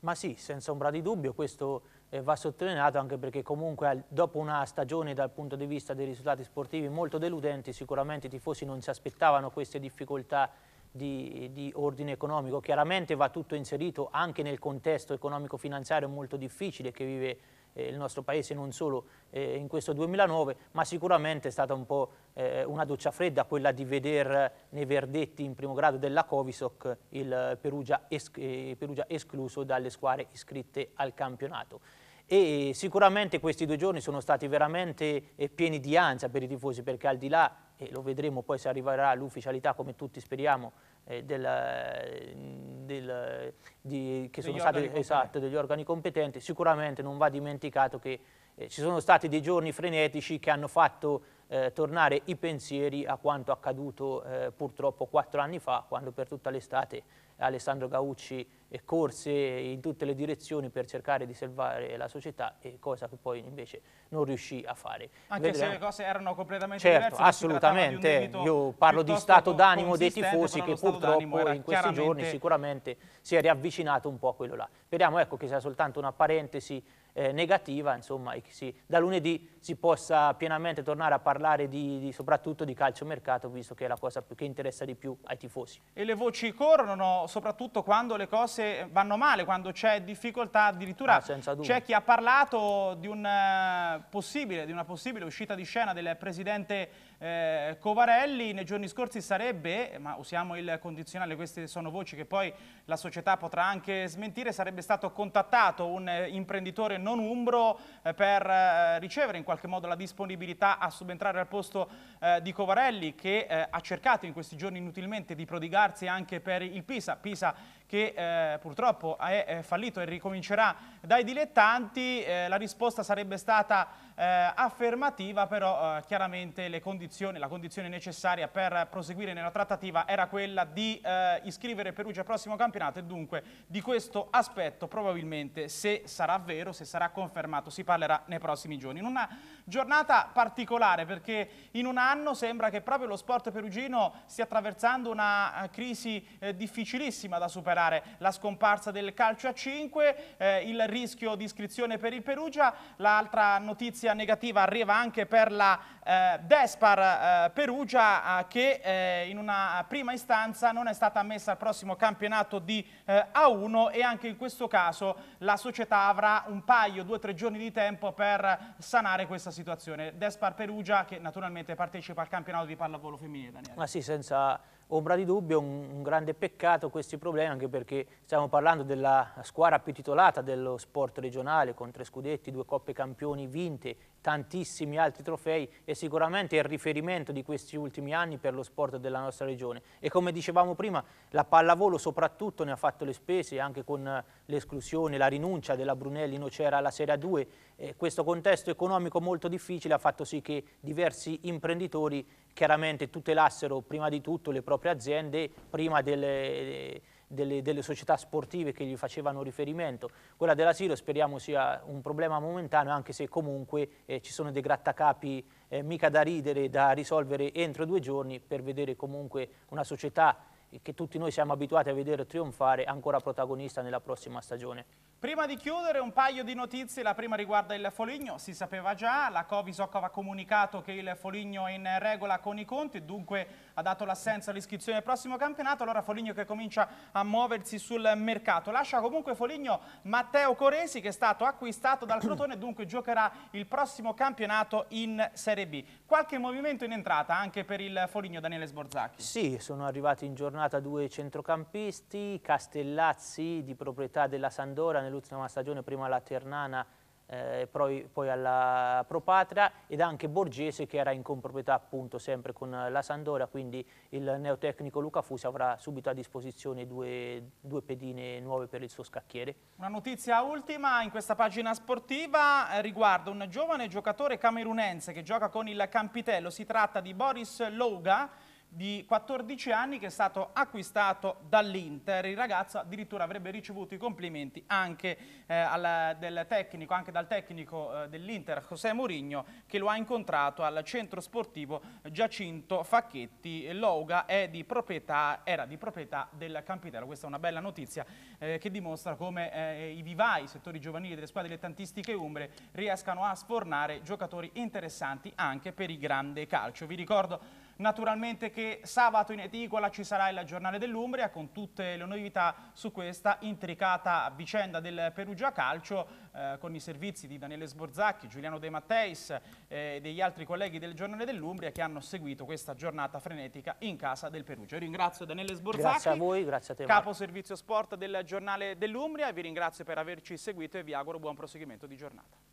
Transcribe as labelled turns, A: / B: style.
A: Ma sì, senza ombra di dubbio, questo eh, va sottolineato anche perché comunque dopo una stagione dal punto di vista dei risultati sportivi molto deludenti, sicuramente i tifosi non si aspettavano queste difficoltà di, di, ordine economico. Chiaramente va tutto inserito anche nel contesto economico-finanziario molto difficile che vive il nostro Paese non solo eh, in questo 2009, ma sicuramente è stata un po' eh, una doccia fredda quella di vedere nei verdetti in primo grado della Covisoc il Perugia, es eh, Perugia escluso dalle squadre iscritte al campionato. E sicuramente questi due giorni sono stati veramente eh, pieni di ansia per i tifosi perché al di là, e lo vedremo poi se arriverà l'ufficialità come tutti speriamo, eh, del, del, di, che sono stati esatto, degli organi competenti, sicuramente non va dimenticato che eh, ci sono stati dei giorni frenetici che hanno fatto eh, tornare i pensieri a quanto accaduto eh, purtroppo quattro anni fa, quando per tutta l'estate Alessandro Gaucci corse in tutte le direzioni per cercare di salvare la società, cosa che poi invece non riuscì a fare.
B: Anche Vedremo. se le cose erano completamente
A: certo,
B: diverse.
A: assolutamente, io parlo di stato d'animo dei tifosi che purtroppo in questi giorni sicuramente si è riavvicinato un po' a quello là. Speriamo ecco, che sia soltanto una parentesi eh, negativa, insomma, e che si, da lunedì si possa pienamente tornare a parlare di, di, soprattutto di calciomercato, visto che è la cosa che interessa di più ai tifosi.
B: E le voci corrono, soprattutto quando le cose vanno male, quando c'è difficoltà, addirittura ah, c'è chi ha parlato di, un, uh, possibile, di, una possibile uscita di scena del presidente eh, Covarelli, nei giorni scorsi sarebbe, ma usiamo il condizionale, queste sono voci che poi la società potrà anche smentire, sarebbe stato contattato un eh, imprenditore non umbro eh, per eh, ricevere in qualche modo la disponibilità a subentrare al posto eh, di Covarelli che ha cercato in questi giorni inutilmente di prodigarsi anche per il Pisa, Pisa che purtroppo è, fallito e ricomincerà dai dilettanti, la risposta sarebbe stata eh, affermativa, però eh, chiaramente condizioni, la condizione necessaria per proseguire nella trattativa era quella di eh, iscrivere Perugia al prossimo campionato e dunque di questo aspetto probabilmente se sarà vero, se sarà confermato, si parlerà nei prossimi giorni. In una giornata particolare perché in un anno sembra che proprio lo sport perugino stia attraversando una eh, crisi difficilissima da superare superare la scomparsa del calcio a 5, eh, il rischio di iscrizione per il Perugia, l'altra notizia negativa arriva anche per la eh, Despar eh, Perugia eh, che eh, in una prima istanza non è stata ammessa al prossimo campionato di eh, A1 e anche in questo caso la società avrà un paio, due o tre giorni di tempo per sanare questa situazione. Despar Perugia che naturalmente partecipa al campionato di pallavolo femminile. Daniele.
A: Ma sì, senza ombra di dubbio, un, un, grande peccato questi problemi, anche perché stiamo parlando della squadra più titolata dello sport regionale, con tre scudetti, due coppe campioni vinte, tantissimi altri trofei e sicuramente il riferimento di questi ultimi anni per lo sport della nostra regione. E come dicevamo prima, la pallavolo soprattutto ne ha fatto le spese, anche con l'esclusione, la rinuncia della Brunelli Nocera alla Serie 2. Eh, questo contesto economico molto difficile ha fatto sì che diversi imprenditori chiaramente tutelassero prima di tutto le proprie aziende, prima delle, delle, delle, società sportive che gli facevano riferimento. Quella della Siro speriamo sia un problema momentaneo, anche se comunque eh, ci sono dei grattacapi eh, mica da ridere, da risolvere entro due giorni per vedere comunque una società che tutti noi siamo abituati a vedere trionfare ancora protagonista nella prossima stagione.
B: Prima di chiudere un paio di notizie, la prima riguarda il Foligno, si sapeva già, la Covisoc aveva comunicato che il Foligno è in regola con i conti, dunque ha dato l'assenza all'iscrizione al prossimo campionato, allora Foligno che comincia a muoversi sul mercato. Lascia comunque Foligno Matteo Coresi che è stato acquistato dal Crotone e dunque giocherà il prossimo campionato in Serie B. Qualche movimento in entrata anche per il Foligno Daniele Sborzacchi?
A: Sì, sono arrivati in giornata due centrocampisti, Castellazzi di proprietà della Sandora nell'ultima stagione, prima alla Ternana eh, poi, poi, alla Propatria ed anche Borgese che era in comproprietà appunto sempre con la Sandoria, quindi il neotecnico Luca Fusi avrà subito a disposizione due, due pedine nuove per il suo scacchiere.
B: Una notizia ultima in questa pagina sportiva eh, riguarda un giovane giocatore camerunense che gioca con il Campitello, si tratta di Boris Louga, di 14 anni che è stato acquistato dall'Inter. Il ragazzo addirittura avrebbe ricevuto i complimenti anche, eh, al, del tecnico, anche dal tecnico eh, dell'Inter, José Mourinho, che lo ha incontrato al centro sportivo Giacinto Facchetti. Louga di proprietà, era di proprietà del Campitello. Questa è una bella notizia eh, che dimostra come eh, i vivai, i settori giovanili delle squadre dilettantistiche umbre riescano a sfornare giocatori interessanti anche per il grande calcio. Vi ricordo Naturalmente che sabato in edicola ci sarà il giornale dell'Umbria con tutte le novità su questa intricata vicenda del Perugia Calcio eh, con i servizi di Daniele Sborzacchi, Giuliano De Matteis eh, e degli altri colleghi del giornale dell'Umbria che hanno seguito questa giornata frenetica in casa del Perugia. Io ringrazio Daniele Sborzacchi,
A: grazie a voi, grazie a te,
B: capo servizio sport del giornale dell'Umbria e vi ringrazio per averci seguito e vi auguro buon proseguimento di giornata.